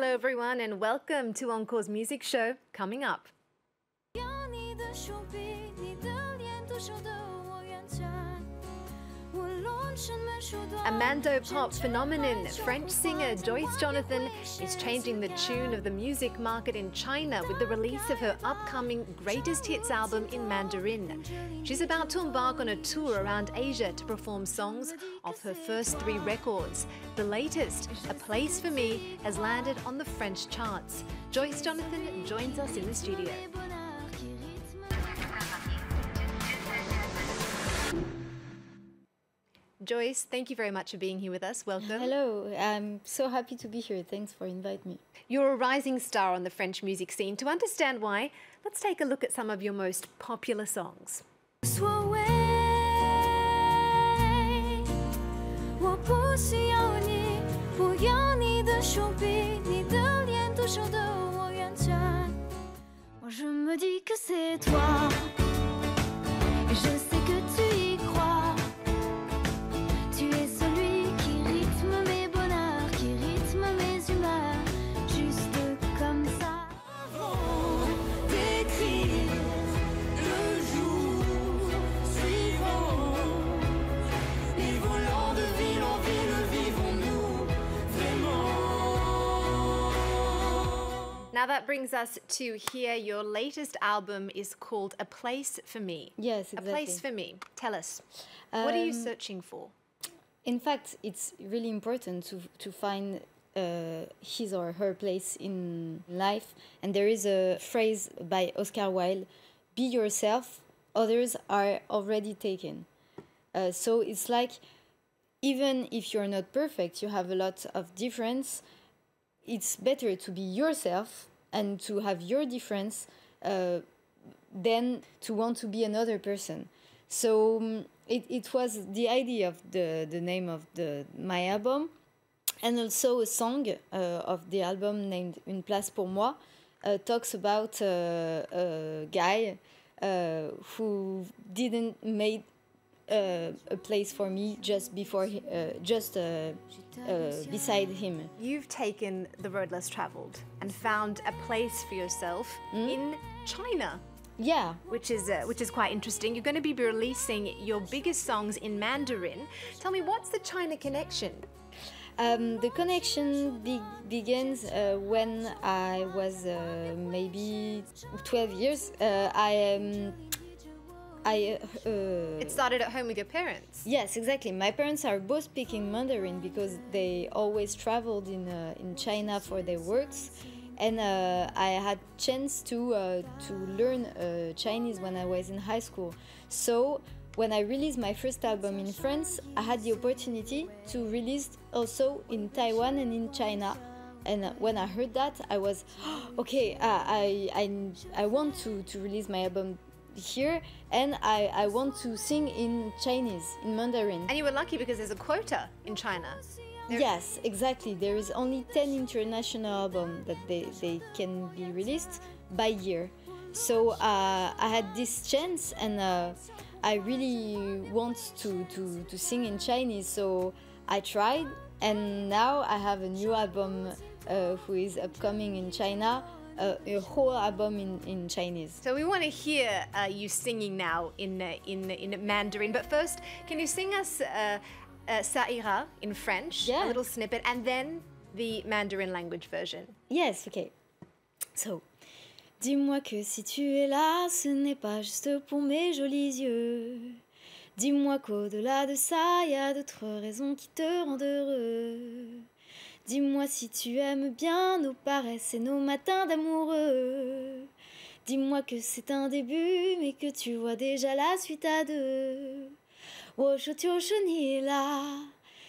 Hello, everyone, and welcome to Encore's music show. Coming up. A Mandopop phenomenon, French singer Joyce Jonathan is changing the tune of the music market in China with the release of her upcoming greatest hits album in Mandarin. She's about to embark on a tour around Asia to perform songs of her first three records. The latest, A Place for Me, has landed on the French charts. Joyce Jonathan joins us in the studio. Joyce, thank you very much for being here with us. Welcome. Hello. I'm so happy to be here. Thanks for inviting me. You're a rising star on the French music scene. To understand why, let's take a look at some of your most popular songs. je me dis que c'est toi. Et je sais que tu y Now that brings us to here. Your latest album is called A Place for Me. Yes, exactly. A. Place for Me. Tell us, what are you Um, searching for? In fact, it's really important to to find uh, his or her place in life. And there is a phrase by Oscar Wilde: "Be yourself; others are already taken." Uh, so it's like even if you're not perfect, you have a lot of difference. It's better to be yourself and to have your difference uh, than to want to be another person. So um, it, it was the idea of the, the name of the my album and also a song uh, of the album named Une place pour moi uh, talks about uh, a guy uh, who didn't make uh, a place for me just before uh, just uh, uh, beside him. You've taken the road less traveled and found a place for yourself in China. Yeah, Which is uh, which is quite interesting. You're going to be releasing your biggest songs in Mandarin. Tell me, what's the China connection? Um, the connection be- begins uh, when I was uh, maybe 12 years. Uh, I um, I uh, It started at home with your parents. yes, exactly. My parents are both speaking Mandarin because they always traveled in uh, in China for their works, and uh, I had chance to uh, to learn uh, Chinese when I was in high school. So when I released my first album in France, I had the opportunity to release also in Taiwan and in China. And uh, when I heard that, I was okay. Uh, I I I want to to release my album here, and I I want to sing in Chinese in Mandarin. And you were lucky because there's a quota in China. There- Yes, exactly. There is only 10 international albums that they, they can be released by year. So uh, I had this chance and uh, I really want to, to, to sing in Chinese. So I tried and now I have a new album uh, who is upcoming in China, a whole album in, in Chinese. So we want to hear uh, you singing now in uh, in in Mandarin. But first, can you sing us uh, uh, "Ça ira" in French, a Yeah. little snippet, and then the Mandarin language version? Yes, okay. So, dis-moi que si tu es là, ce n'est pas juste pour mes jolis yeux. Dis-moi qu'au-delà de ça, il y a d'autres raisons qui te rendent heureux. Dis-moi si tu aimes bien nos paresses et nos matins d'amoureux. Dis-moi que c'est un début, mais que tu vois déjà la suite à deux.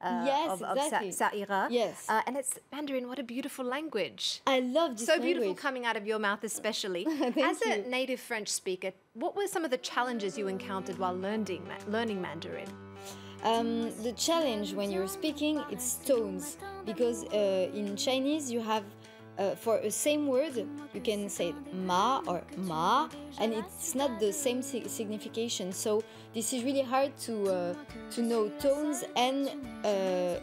Uh, Yes, of, of exactly. Sa- Ça ira. Yes. Uh, and it's Mandarin. What a beautiful language. I love this so beautiful coming out of your mouth, especially. As a you. native French speaker, what were some of the challenges you encountered while learning learning Mandarin? Um, the challenge when you're speaking it's tones because uh, in Chinese you have uh, for a same word you can say ma or ma and it's not the same si- signification. So this is really hard to uh, to know tones and uh, uh,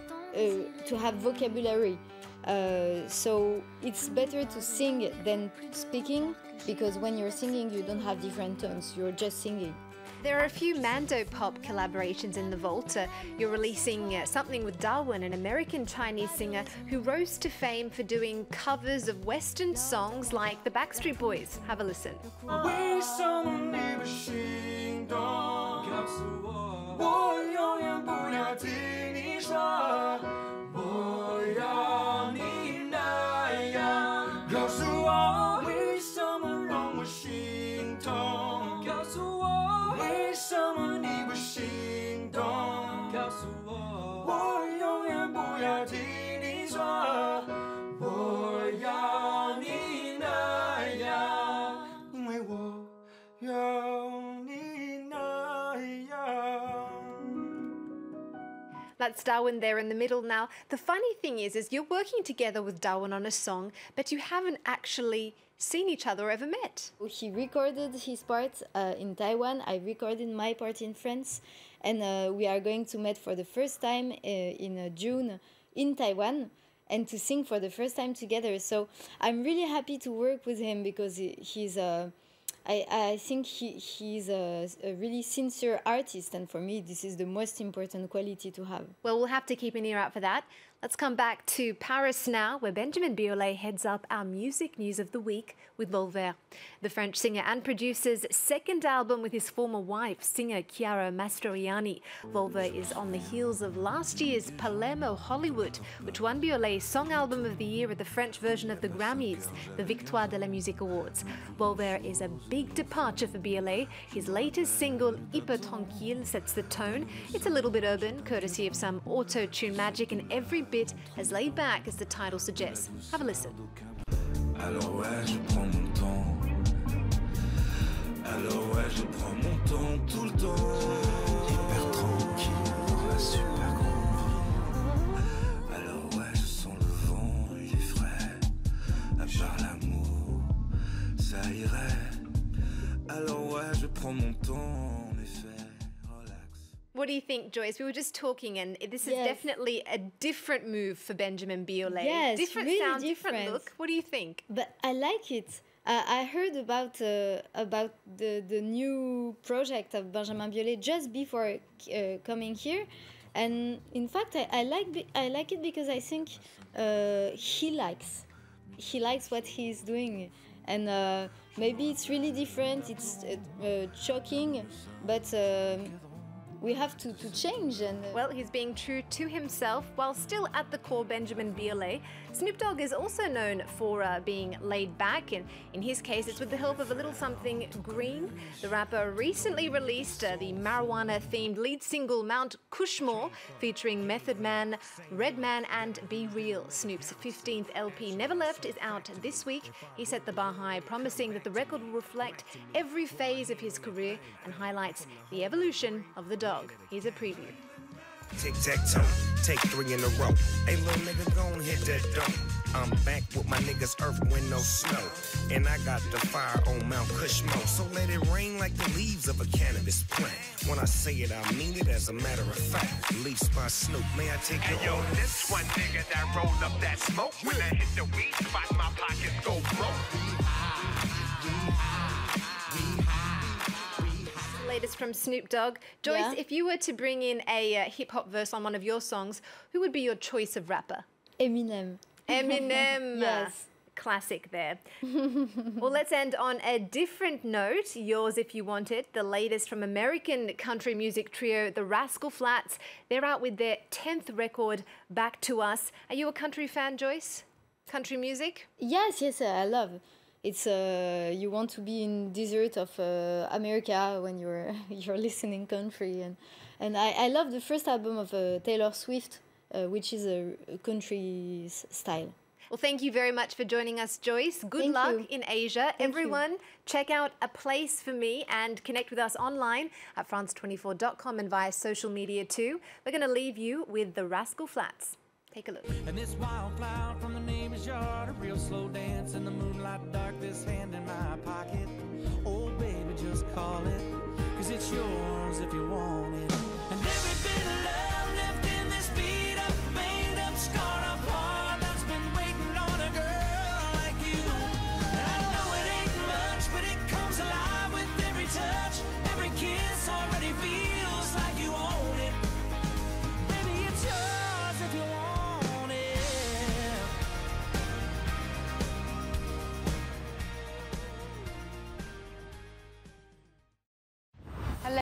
to have vocabulary. Uh, so it's better to sing than speaking because when you're singing you don't have different tones you're just singing There are a few Mandopop collaborations in the vault. Uh, you're releasing uh, something with Dawen, an American Chinese singer who rose to fame for doing covers of Western songs like the Backstreet Boys. Have a listen. That's Dawen there in the middle now. The funny thing is, is you're working together with Dawen on a song, but you haven't actually seen each other or ever met. He recorded his part uh, in Taiwan. I recorded my part in France, and uh, we are going to meet for the first time uh, in uh, June in Taiwan and to sing for the first time together. So I'm really happy to work with him because he's a. I, I think he, he's a, a really sincere artist, and for me, this is the most important quality to have. Well, we'll have to keep an ear out for that. Let's come back to Paris now, where Benjamin Biolay heads up our music news of the week with Volver. The French singer and producer's second album with his former wife, singer Chiara Mastroianni. Volver is on the heels of last year's Palermo Hollywood, which won Biolay's Song Album of the Year at the French version of the Grammys, the Victoire de la Musique Awards. Volver is a big departure for Biolay. His latest single, Hyper Tranquille, sets the tone. It's a little bit urban, courtesy of some auto tune magic, and every bit as laid back as the title suggests. Have a listen. Alors ouais, je prends mon temps. Alors ouais, je prends mon temps tout le temps. Hyper tranquille la super grande. Alors ouais, je sens le vent, il est frais. À part l'amour, ça irait. Alors ouais, je prends mon temps, en effet. What do you think, Joyce? We were just talking, and this is Yes. definitely a different move for Benjamin Biolay. Yes, different really sound, different. different. look. What do you think? But I like it. Uh, I heard about uh, about the the new project of Benjamin Biolay just before uh, coming here, and in fact I, I like I like it because I think uh, he likes he likes what he's doing, and uh, maybe it's really different. It's uh, uh, shocking, but. Um, we have to, to change and uh, Well, he's being true to himself while still at the core Benjamin Biolay. Snoop Dogg is also known for uh, being laid back, and in his case, it's with the help of a little something green. The rapper recently released uh, the marijuana themed lead single Mount Kushmore, featuring Method Man, Redman, and B-Real. Snoop's 15th LP Never Left is out this week. He set the bar high, promising that the record will reflect every phase of his career and highlights the evolution of the dog. Here's a preview. Tic tac toe, take three in a row. Hey, little nigga, gon' hit that dope. I'm back with my niggas, earth, wind, no snow. And I got the fire on Mount Cushmo. So let it rain like the leaves of a cannabis plant. When I say it, I mean it as a matter of fact. Leafs by Snoop, may I take your Hey yo, order? this one nigga that rolled up that smoke. When I hit the weed spot, my pockets go broke. Latest from Snoop Dogg. Joyce, Yeah? if you were to bring in a uh, hip hop verse on one of your songs, who would be your choice of rapper? Eminem. Eminem. Yes. Classic there. well, let's end on a different note. Yours, if you want it. The latest from American country music trio, the Rascal Flatts. They're out with their 10th record, Back to Us. Are you a country fan, Joyce? Country music? Yes, yes, I love. It's uh, you want to be in desert of uh, America when you're you're listening country and and I, I love the first album of uh, Taylor Swift, uh, which is a, a country style. Well, thank you very much for joining us, Joyce. Good Thank luck you. in Asia. you. Everyone, check out A Place for Me and connect with us online at france24.com and via social media too. We're going to leave you with the Rascal Flatts. Take a look. And this wild cloud from the neighbor's yard, a real slow dance in the moonlight dark, this hand in my pocket. Oh, baby, just call it, cause it's yours if you want it.